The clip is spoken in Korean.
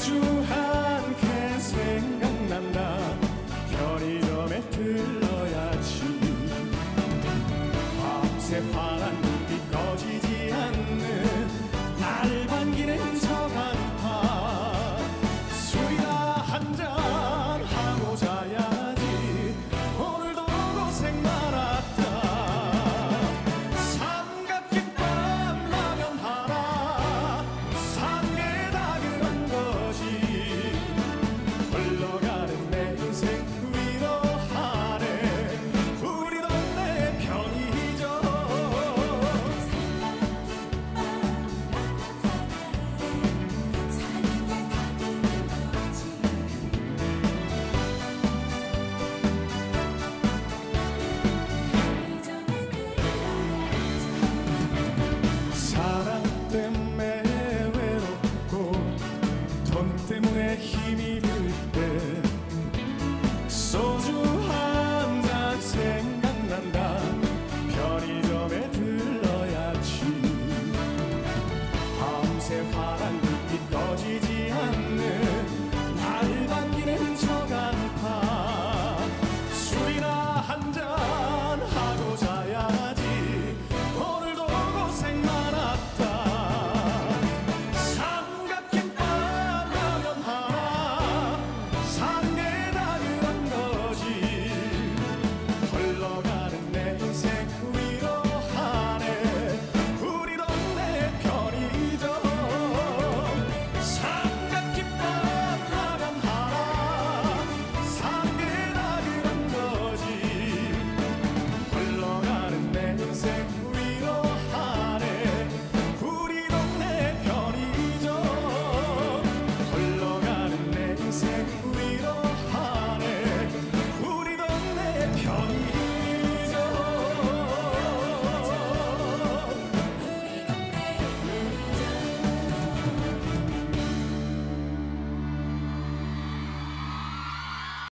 true. 때문에 외롭고 돈 때문에 힘이 들 때 소주 한 잔 생각난다. 편의점에 들러야지. 밤새